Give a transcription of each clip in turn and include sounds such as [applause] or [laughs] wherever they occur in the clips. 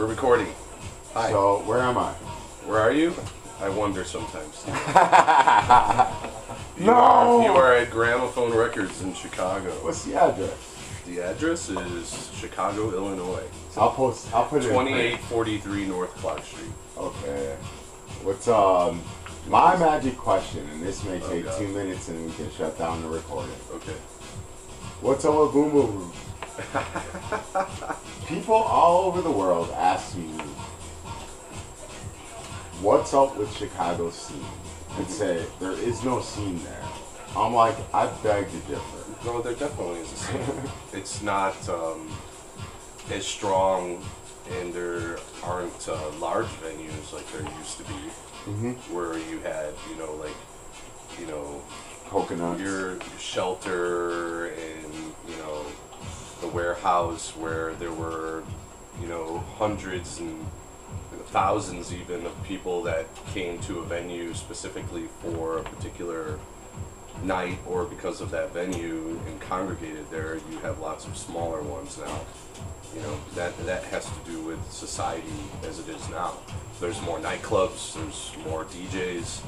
We're recording. Hi. So where am I? Where are you? I wonder sometimes. [laughs] You No! Are, you are at Gramophone Records in Chicago. What's the address? The address is Chicago, Illinois. I'll post. I'll put it. in 2843 North Clark Street. Okay. What's um my magic question, and this may Oh, take God. two minutes, and we can shut down the recording. Okay. What's with Boom? [laughs] People all over the world ask me, "What's up with Chicago scene?" and say there is no scene there. I'm like, I beg to differ. No, there definitely is a scene. it's not um, as strong, and there aren't uh, large venues like there used to be, Mm-hmm. where you had, you know, like, you know, Coconuts. your shelter and you know the warehouse where there were you know hundreds and thousands even of people that came to a venue specifically for a particular night or because of that venue and congregated there you have lots of smaller ones now you know that that has to do with society as it is now there's more nightclubs there's more DJs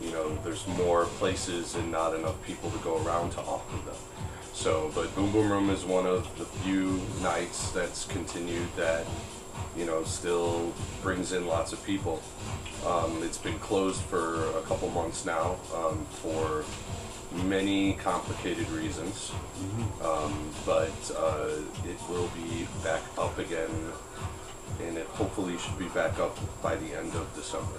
you know, there's more places and not enough people to go around to offer them. So, but Boom Boom Room is one of the few nights that's continued that, you know, still brings in lots of people. Um, it's been closed for a couple months now um, for many complicated reasons, um, but uh, it will be back up again, and it hopefully should be back up by the end of December.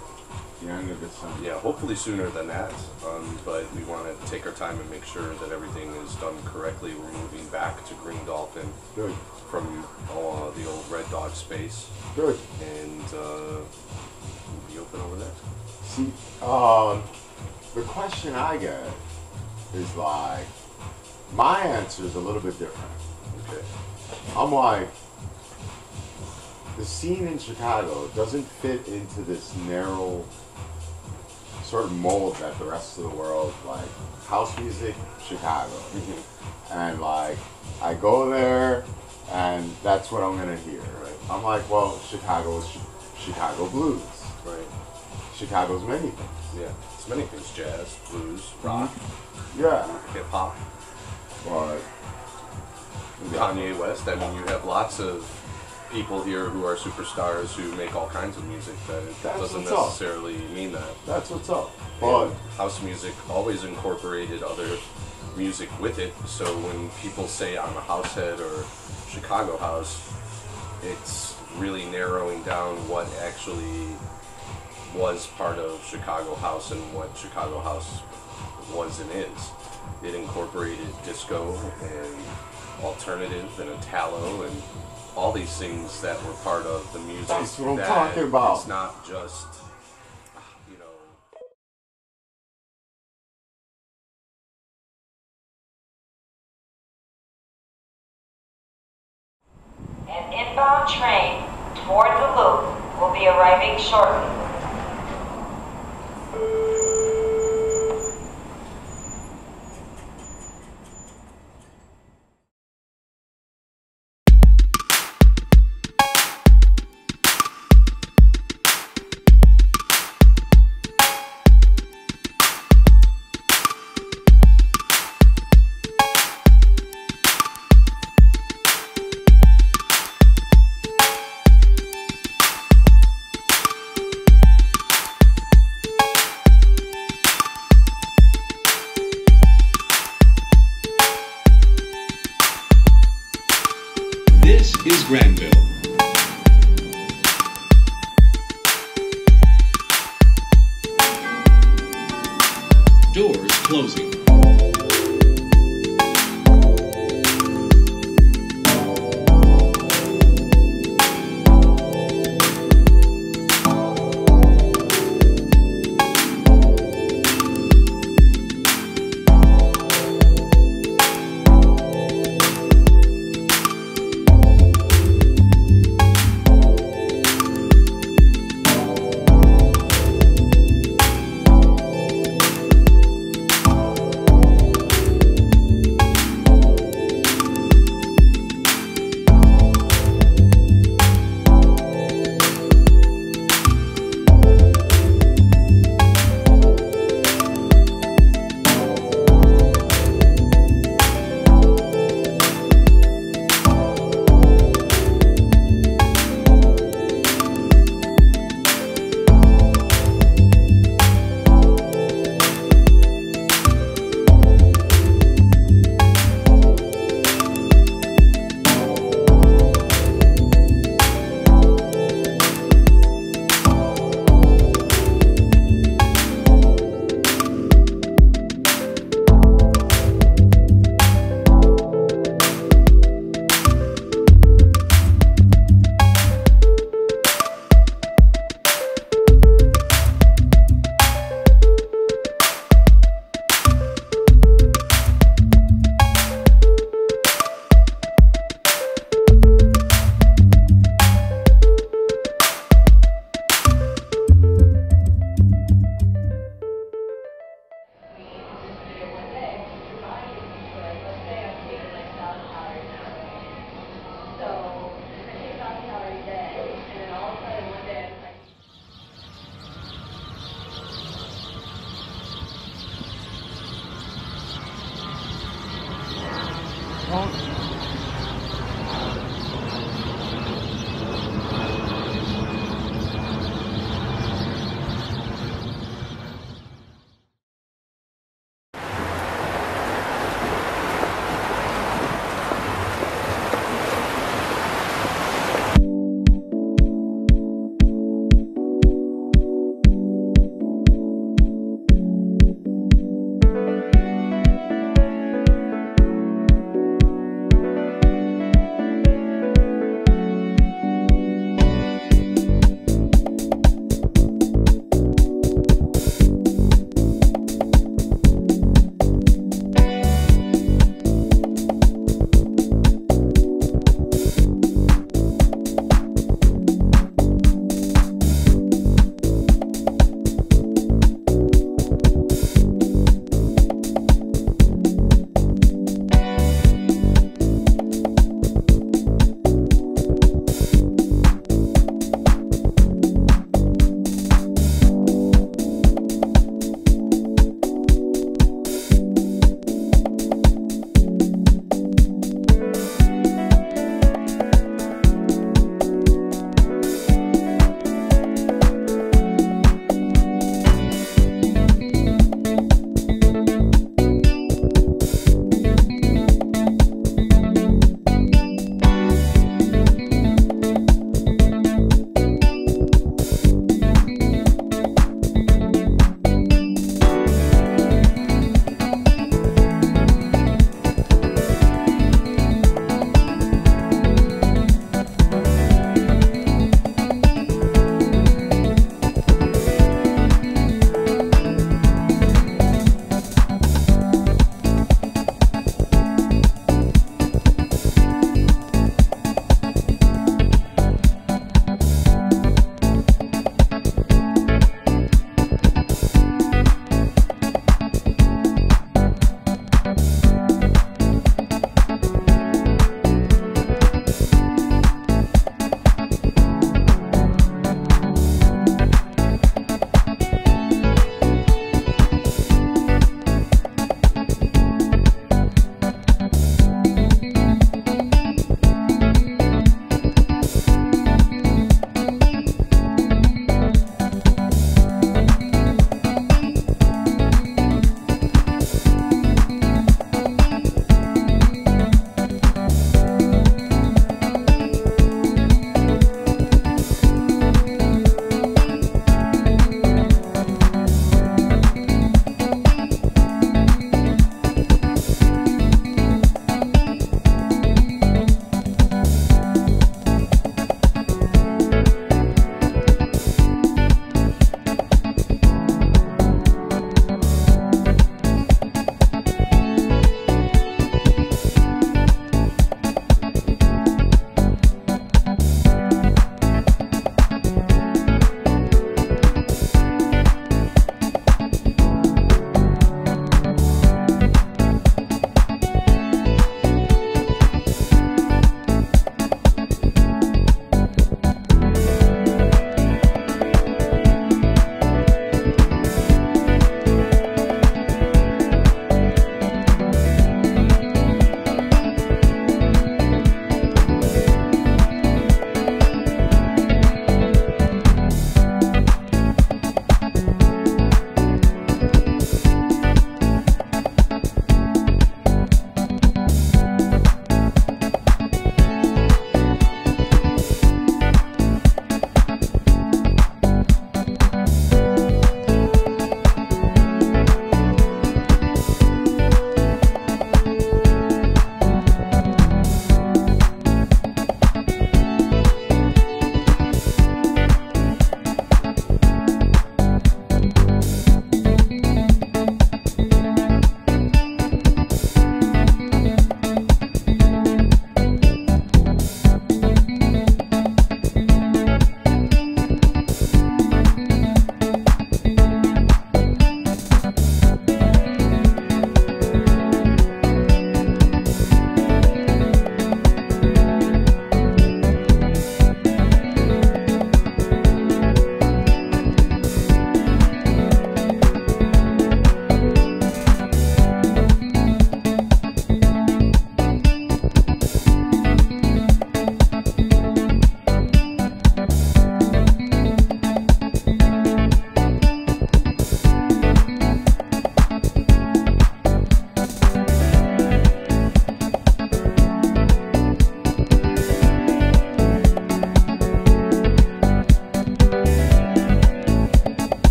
Of December. Yeah, hopefully sooner than that. Um, but we want to take our time and make sure that everything is done correctly. We're moving back to Green Dolphin Good. from uh, the old Red Dog space, Good. and uh, we'll be open over there. See, um, the question I get is like, my answer is a little bit different. Okay. I'm like, the scene in Chicago doesn't fit into this narrow sort of mold that the rest of the world, like, house music, Chicago. Mm-hmm. And like, I go there, and that's what I'm gonna hear. Right. I'm like, well, Chicago's Chi- Chicago blues. Right. Chicago's many things. Yeah. It's many things: jazz, blues, mm-hmm. rock, Yeah, hip hop, but Kanye West. I mean, you have lots of people here who are superstars who make all kinds of music. That That's doesn't what's up. necessarily mean that. that's what's up. But And house music always incorporated other music with it. So when people say I'm a house head or Chicago house, it's really narrowing down what actually was part of Chicago house and what Chicago house was and is. It incorporated disco and alternative and Italo and all these things that were part of the music. That's what I'm that talking about. It's not just, you know. An inbound train toward the loop will be arriving shortly. Granville.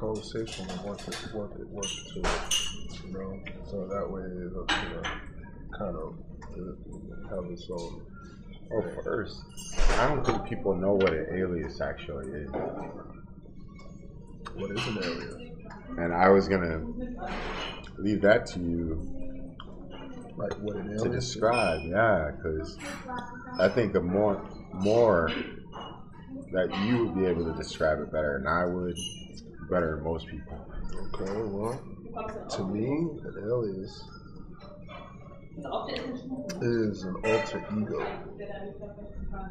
Conversation and work it work it work it to it. You know, so that way it'll you know kind of have its own. Well, first, I don't think people know what an alias actually is. What is an alias? And I was gonna leave that to you Like what an alias to is? describe, yeah, because I think the more more that you would be able to describe it better than I would, better than most people. Okay, well, to me, an alias is an alter ego.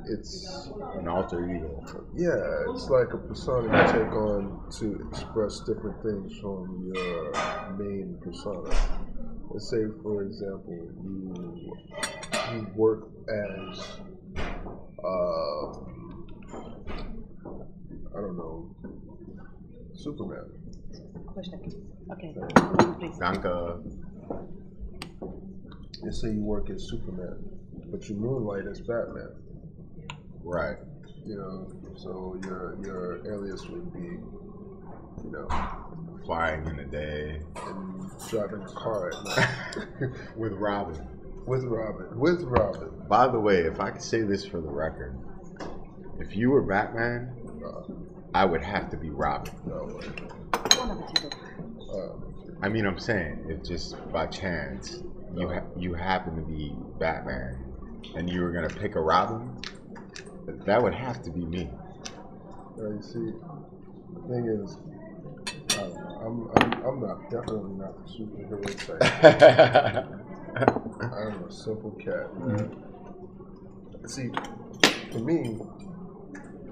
It's An alter ego. yeah, it's like a persona you take on to express different things from your main persona. Let's say, for example, you you work as uh, I don't know, Superman. Question, please. Okay, please. Danka. Let's say you work as Superman, but you moonlight as Batman. Right. You know, so your your alias would be, you know, Flying in the day and driving a car at night [laughs] with Robin. with Robin. With Robin. By the way, if I could say this for the record, if you were Batman, Uh, I would have to be Robin. no way. One of the two. Uh, I mean, I'm saying if just by chance you ha- you happen to be Batman and you were gonna pick a Robin, that would have to be me. now you see, the thing is, uh, I'm, I'm I'm not definitely not the superhero type. [laughs] I'm a simple cat, man. See, for me,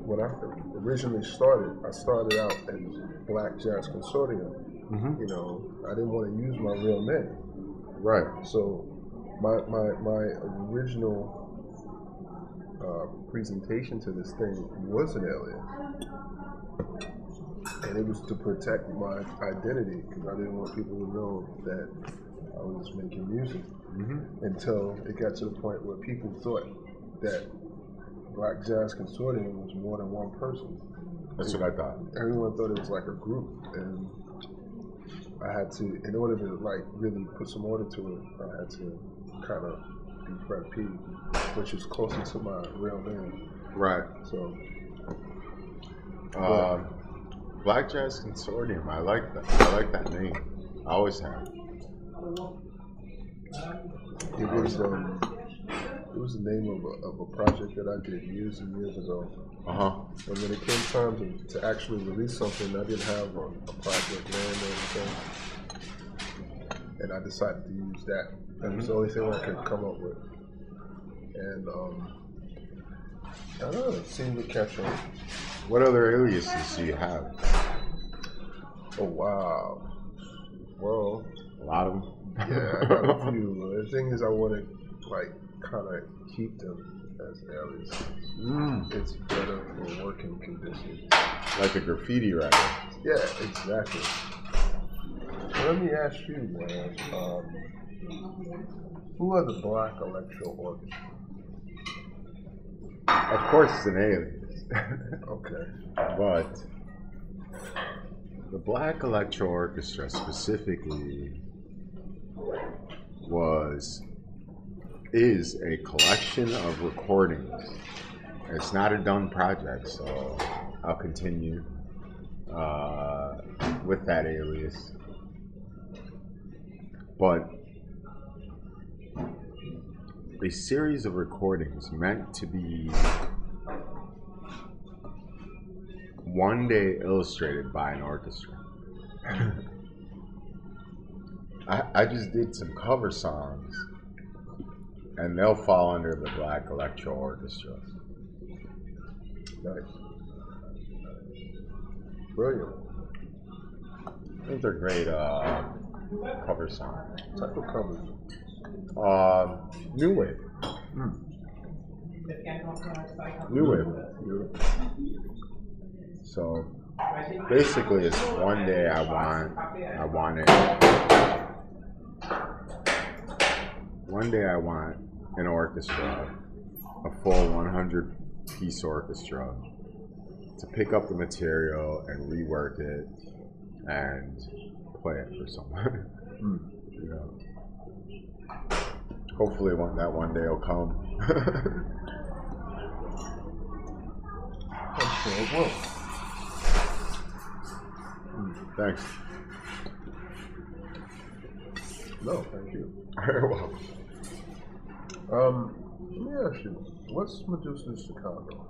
when I originally started, I started out in Black Jazz Consortium. Mhm. You know, I didn't want to use my real name. Right. So my my my original uh, presentation to this thing was an alien, and it was to protect my identity because I didn't want people to know that I was making music. Mm-hmm. Until it got to the point where people thought that Black Jazz Consortium was more than one person. That's what I thought. Everyone thought it was like a group, and I had to, in order to like really put some order to it, I had to kind of be Fred P, which is closer to my real name. Right. So Um, Black Jazz Consortium. I like that. I like that name. I always have. it was um, it was the name of a, of a project that I did years and years ago. Uh huh. And when it came time to, to actually release something, I didn't have a, a project name or anything. And I decided to use that. That was the only thing I could come up with. And um, I don't know, it seemed to catch on. What other aliases do you have? Oh, wow. Well, A lot of them. yeah, I got a few. The thing is, I wanted like, kind of keep them as aliases. Mm, It's better for working conditions. like a graffiti writer. Yeah, exactly. Let me ask you, man. Um, who are the Black Electro Orchestra? Of course, it's an alias. [laughs] Okay. but the Black Electro Orchestra specifically was is a collection of recordings. It's not a done project, so I'll continue uh, with that alias. But a series of recordings meant to be one day illustrated by an orchestra. [laughs] I, I just did some cover songs, and they'll fall under the Black Electro Orchestra. Nice. Brilliant. I think they're great uh, cover songs. What type of covers? Uh, new wave. New wave. So basically, it's one day I want I want it. One day I want an orchestra, a full 100 piece orchestra, to pick up the material and rework it and play it for someone. Mm. you know. Hopefully, one, that one day will come. [laughs] I'm sure it will. Thanks. No, thank you. [laughs] Very well. Um, let me ask you, what's Medusa's Chicago?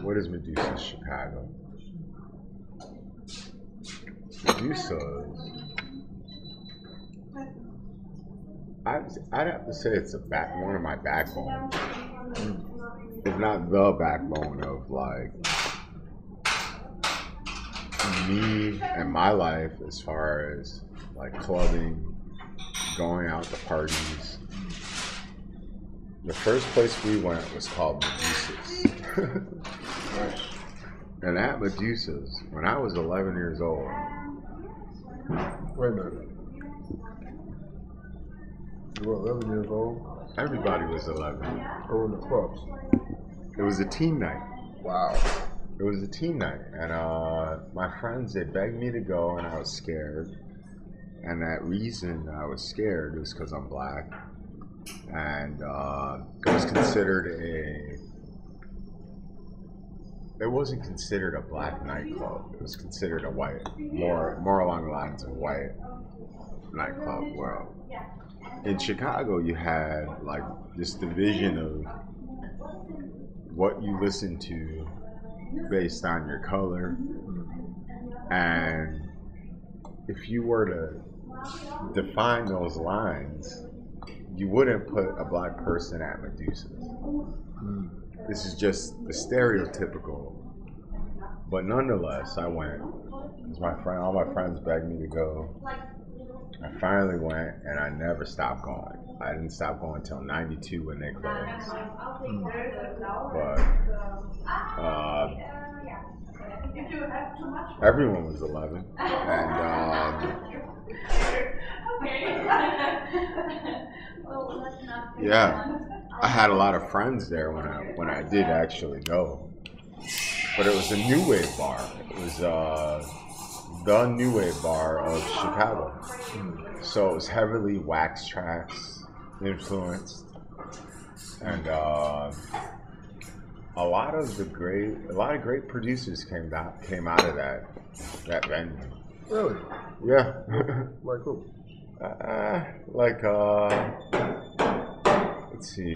What is Medusa's Chicago? Medusa's. I'd, I'd have to say it's a back one of my backbones. If not the backbone of like me and my life as far as like clubbing, going out to parties. The first place we went was called Medusa's. and at Medusa's, when I was 11 years old, Wait a minute. You were 11 years old? everybody was 11. Or in the clubs? It was a teen night. Wow. It was a teen night, and uh, my friends they begged me to go, and I was scared. And that reason I was scared was because I'm black, and uh, it was considered a. It wasn't considered a black nightclub. It was considered a white, more more along the lines of white nightclub. Well, in Chicago, you had like this division of what you listen to based on your color. And if you were to define those lines, you wouldn't put a black person at Medusa's. This is just the stereotypical. But nonetheless, I went. 'cause my friend, all my friends begged me to go. I finally went, and I never stopped going. I didn't stop going until '92 when they closed. But uh, everyone was 11, and um, yeah, I had a lot of friends there when I when I did actually go. But it was a new wave bar. It was uh, the new wave bar of Chicago. So it was heavily Wax Trax influenced, and uh, a lot of the great, a lot of great producers came out came out of that that venue. Really? Yeah, Like who? uh, like uh, let's see,